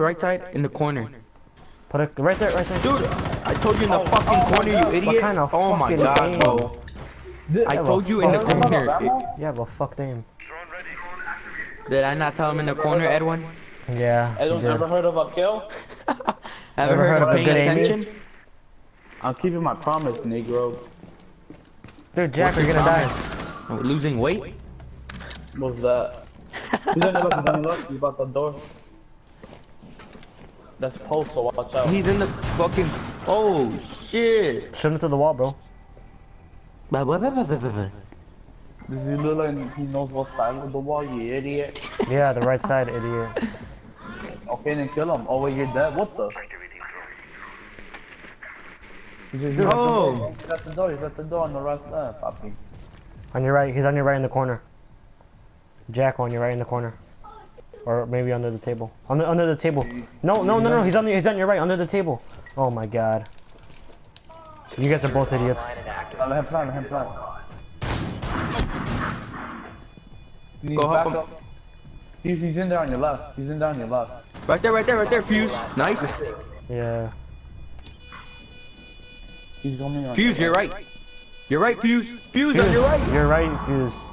right side in the corner. Put it right there, right there. Dude, I told you in the oh, fucking oh, corner, you idiot. What kind of oh my fucking god, aim? bro. I told you in the fuck- corner. Yeah, but fuck them. Did I not tell him in the corner, Edwin? Yeah. you Anyone did. ever heard of a kill? Ever, Ever heard of a paying good aiming? I'm keeping my promise, Negro. Dude, Jack, you're gonna die. Oh, losing weight? What's that? He's on your left, he's on your left, about the door. That's post, so watch out. He's in the fucking. Oh shit! Shoot him to the wall, bro. Blah, blah, blah, blah, blah, blah. Does he look like he knows what side of the wall, you idiot? Yeah, the right side, idiot. Okay, then kill him. Oh wait, you're dead. What the? He's, he's at the door. He's at the door. He's at the door on the right side, Papi. On your right, he's on your right in the corner. Jack on your right in the corner. Or maybe under the table. Under under the table. No, no, no, no, he's on the, he's on your right, under the table. Oh my god. You guys are both idiots. Uh, Let him plan. Let him plan. Go help him. up. He's, he's in there on your left. He's in there on your left. Right there, right there, right there, Fuse. Nice. Yeah. He's coming on. Fuse, you're right. You're right, Fuse. Fuse, on your right. You're right, Fuse.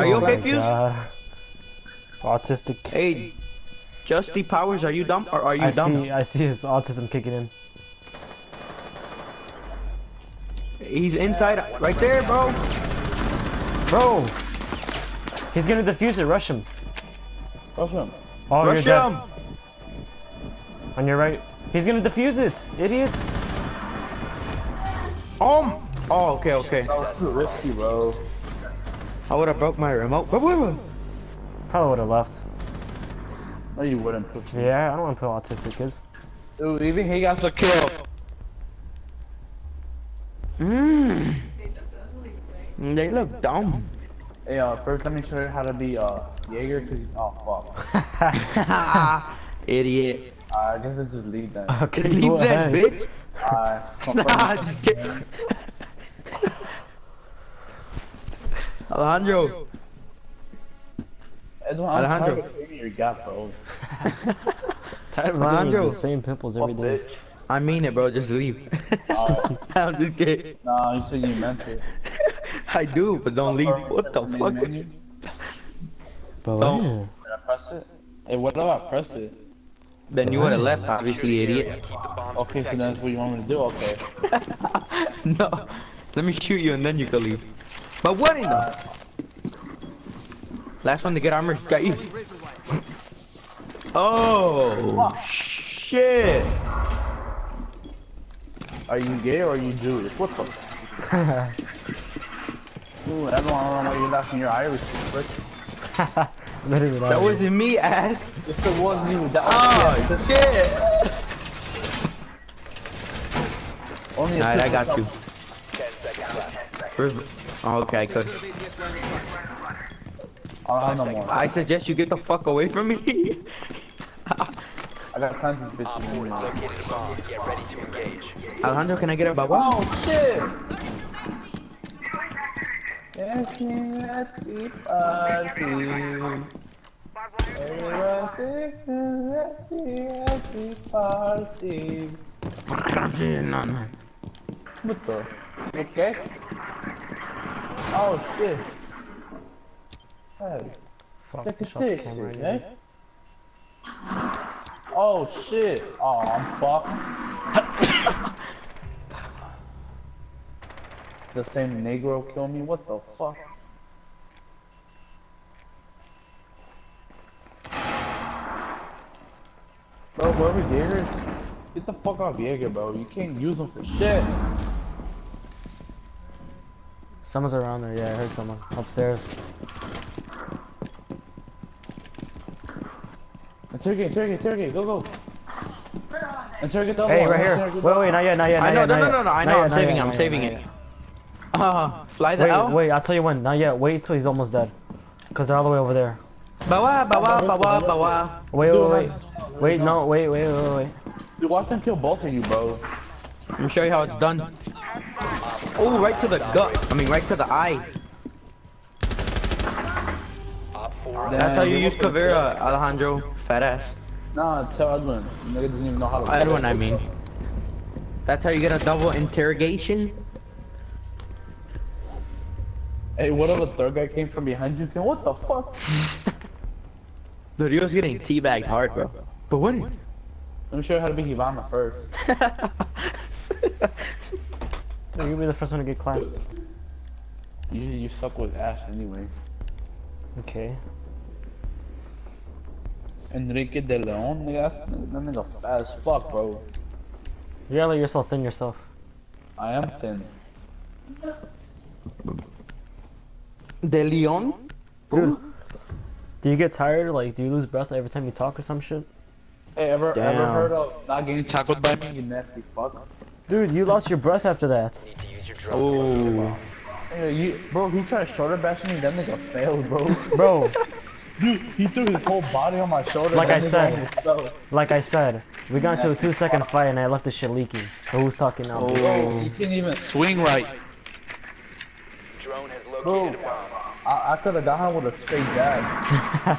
Are you okay, my Fuse? god. Autistic. Hey, Justy Powers, are you dumb or are you I dumb? see I see his autism kicking in. He's inside, right there, bro. Bro! He's gonna defuse it, rush him. Rush him. Oh, you're Rush dead. him. On your right. He's gonna defuse it, idiot. Um. Oh, okay, okay. That was too risky, bro. I would have broke my remote. But wait, wait. Probably would have left. No, you wouldn't. Push. Yeah, I don't want to put autistic kids. Dude, even he got the kill. Mmm. They look dumb. Hey, uh, first let me show you how to be uh Jaeger. Cause oh fuck. Idiot. Uh, I guess this is lead then. okay, Leave go that ahead. bitch. Uh, Nah, just kidding. Alejandro. Edwin, I'm Alejandro. tired of cleaning your gap, bro. Tired of dealing Alejandro. with the same pimples every Fuck, day. bitch. I mean it, bro. Just leave. Oh. Alright. I'm just kidding. Nah, you said you meant it. I do, but don't leave. What the Main fuck? menu? But Don't. yeah. Did I press it? Hey, what if I press it? Then you would have left, obviously, idiot. Okay, so that's what you want me to do? Okay. no. Let me shoot you and then you can leave. But what in the? Last one to get armor got you. Oh shit! Are you gay or are you Jewish? What the? Ooh, I don't know why you're laughing. You're Irish, bitch. Literally, That wasn't me, ass. If it wasn't you, that was Oh shit! only. Alright, I got you. Oh, okay, I could. I don't have no more. I suggest you get the fuck away from me. I got tons of bitches. Alejandro, can I get a baba? Oh shit! Yes, yes, party. Happy party. What the? Okay. Oh shit. Hey, Fuck, check this shut the shit, camera. eh? Oh shit. Oh, I'm fucked. the same Negro kill me? What the fuck? Bro, whoever Jaeger, get the fuck off Jaeger, bro. You can't use them for shit. Someone's around there. Yeah, I heard someone upstairs. Interrogate, interrogate, interrogate, go, go. Interrogate the Hey, right here. Wait, wait, not yet, not yet, I know, yet, no, not no, no, no. I know. yet, I'm saving yet, it. I'm saving yet, it. Uh, fly the Wait, L. wait, I'll tell you when. Not yet. Wait till he's almost dead. Cause they're all the way over there. Bawa, bawa, bawa, bawa. Wait, Do wait, wait. Wait, no, wait, wait, wait, wait. Dude, watch them kill both of you, bro. Let me show you how it's done. Oh, right to the gut. I mean, right to the eye. That's how you use Caveira, Alejandro. Fat ass. Nah, tell Edwin. The nigga doesn't even know how to. Edwin, I mean. That's how you get a double interrogation? Hey, what if a third guy came from behind you? Saying, what the fuck? Dude, he was getting teabagged hard, bro. But when? Let me show you how to be Hibana first. No, you'll be the first one to get clapped. Usually you suck with ass anyway. Okay. Enrique de Leon, nigga, that's- that nigga fat as fuck, bro. You gotta let yourself thin yourself. I am thin. De Leon? Dude, do you get tired? Like, do you lose breath every time you talk or some shit? Hey, ever ever heard of not getting tackled by me, you nasty fuck? Dude, you lost your breath after that. Oh. Hey, you, bro, he tried to shoulder bash me, that nigga failed, bro. Bro, Dude, he threw his whole body on my shoulder. Like I said. like I said, we got into a two second fight and I left the shit leaking. So who's talking now? bitch? Bro, he can't even swing right. Drone has Bro, located a bomb. I, I could have got him with a straight jab.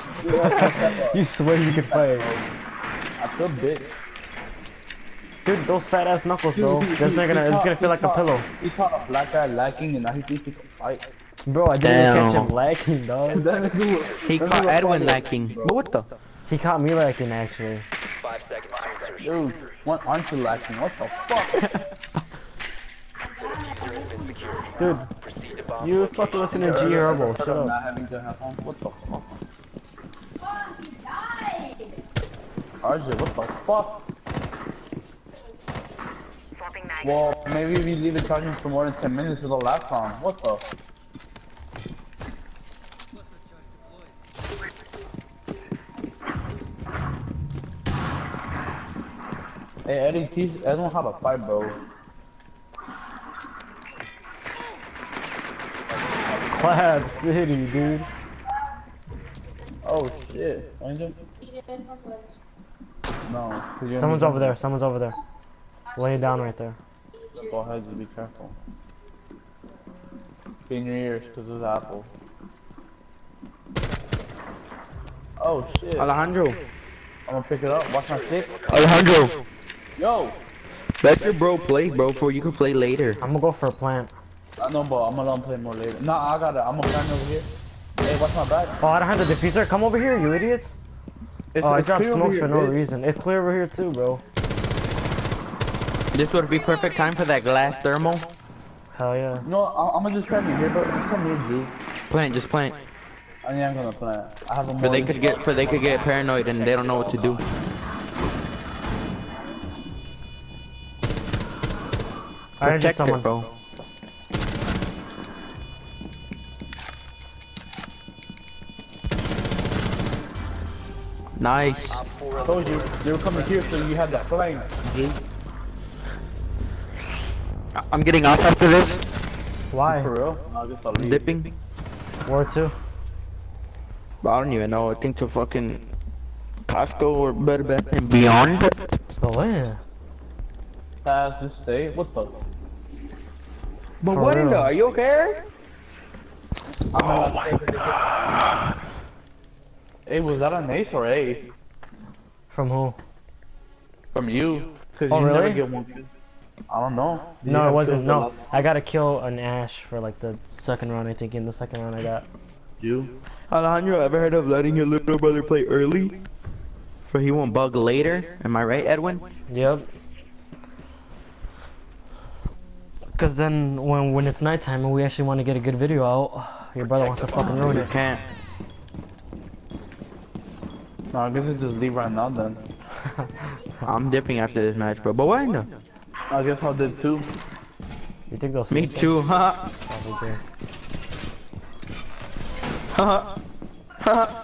You swear you can fight. I feel big. Dude, those fat ass knuckles, bro. That's not gonna, it's gonna feel like a pillow. He caught a black guy lacking and now he thinks he can fight. Bro, I didn't even catch him lacking, dog. That nigga was- He that caught Edwin fought- lacking. But what the? He caught me lacking, actually. Five seconds. Dude, what aren't you lacking? What the fuck? Diffuser has been secured. Dude, Proceed to bomb you location. fucking listen to G Herbo. Shut I'm up. not having to have fun. What the fuck? RJ, what the fuck? Well, maybe if you leave it charging for more than 10 minutes, it'll last long. What the? Hey, Eddie, teach Edwin how to fight, bro. Clap City, dude. Oh shit, Angel? No. 'cause you're Someone's in over there. Someone's over there. Lay down right there. Go ahead, just be careful. Be in your ears, cause there's apple. Oh shit. Alejandro. I'm gonna pick it up. Watch my stick. Alejandro. Yo! Let your bro play, bro, before you can play later. I'm gonna go for a plant. I know, but I'm gonna let him play more later. Nah, I got it. I'm gonna plan over here. Hey, watch my back. Oh, I don't have the diffuser. Come over here, you idiots. It's, Oh, I dropped clear smokes here, for no bitch. reason. It's clear over here too, bro. This would be perfect time for that glass thermal. Hell yeah. No, I- I'm gonna just try me here, bro. Just come here, Drew. Plant, just plant. I think I'm gonna plant. I have a For more. they could get, for they could get paranoid and they don't know what to do. I injured Protect it, someone. bro. Nice. Op 4 I told you they were coming here, so you had the flank, Drew. I- I'm getting off after this. Why? For real? I guess I'll. Dipping. War two. But I don't even know. I think to fucking Costco or Better Best and Beyond. Oh yeah. Pass this day. What the? But For what in the? Are you okay? Oh my god. Hey, was that an ace or a? From who? From you? Cause Oh, you never really? get one. I don't know. Did you No, it wasn't. No, I got to kill an Ash for like the second round. I think in the second round I got. You? Alejandro, ever heard of letting your little brother play early? For he won't bug later. Am I right, Edwin? Yep. Cause then when when it's nighttime and we actually want to get a good video out, your brother wants to fucking ruin You it. can't. No, I guess I just leave right now then. I'm dipping after this match, bro. But why no? I guess I'll do too. You think they'll see? Me too, haha. Probably. Haha. Haha.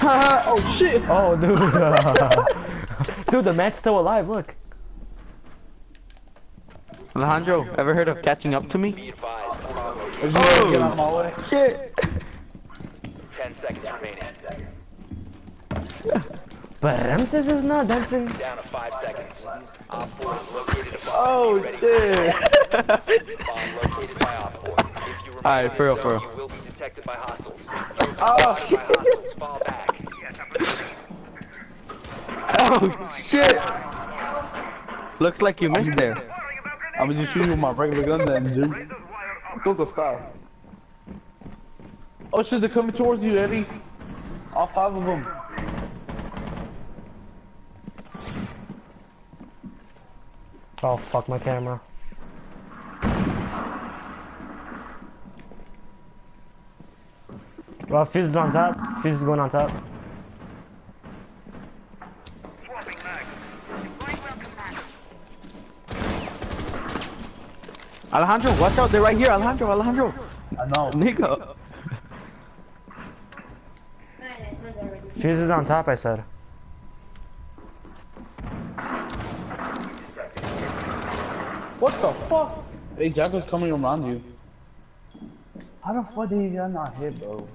Haha. Oh shit! Oh, dude. dude, the man's still alive. Look. Alejandro, ever heard of catching up to me? Be advised. Bomb location. If you wanna get out of my way. Shit! 10 seconds remaining. But Ramses is not dancing. Down to 5 seconds. Op 4 has located a. Oh shit! Bomb located by Op 4. If you remain Alright, for real, for real. You will be detected by hostiles. Oh, Hostiles fall back. Oh shit! Looks like you missed there. I'm just shoot you with my regular gun then, dude. Go go. Oh shit, they're coming towards you, Eddie. All five of them. Oh fuck my camera. Well, Fuse is on top. Fuse is going on top. Alejandro, watch out! They're right here, Alejandro, Alejandro. I know. Nico. Fuse is on top, I said. What the fuck? Hey, Jack was coming around you. How the fuck did you get not hit, bro?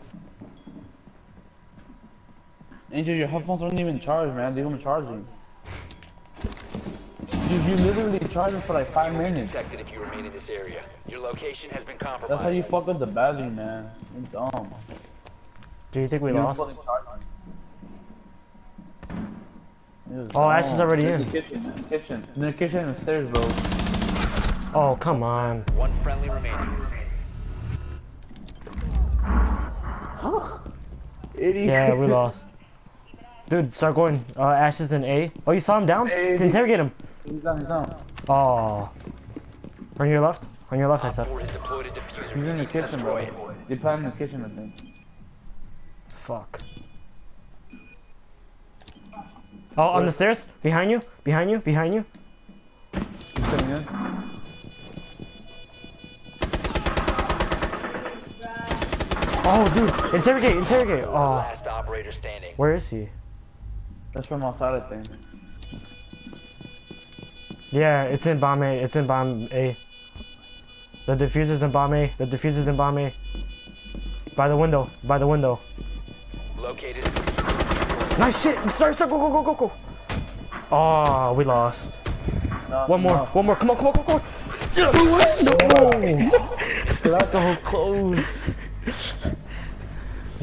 Angel, your headphones aren't even charged, man. They don't charge you. You, you literally charge them for like five minutes. Protected if you remain in this area. Your location has been compromised. That's how you fuck up the battery, man. You're dumb. Do you think we You lost? fucking charge them. You're Oh, Ash is already In in. the kitchen, in the kitchen. In the kitchen and stairs, bro. Oh, come on. One friendly remaining. Idiot. Yeah, we lost. Dude, start going. Uh, Ash is in A. Oh, you saw him down? Hey, To interrogate him. He's down, he's down. Oh. On your left? On your left, I said. Op 4 has deployed a diffuser. He's in the kitchen, bro. Destroy it. They in the kitchen, I think. Fuck. Oh, on the stairs? Behind you? Behind you? Behind you? He's coming in. Oh, dude. Interrogate, interrogate. Oh. Last operator standing. Where is he? That's from outside, I think. Yeah, it's in bomb A. It's in bomb A. The diffuser's in bomb A. The diffuser's in bomb A. By the window. By the window. Located. Nice shit! Start, start, go, go, go, go, go! Oh, we lost. No, One more, no. one more. Come on, come on, come on, come on! Yes! No! so close.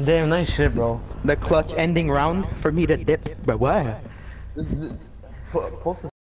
Damn, nice shit, bro. The clutch ending round for me to dip. But what? This is- Post the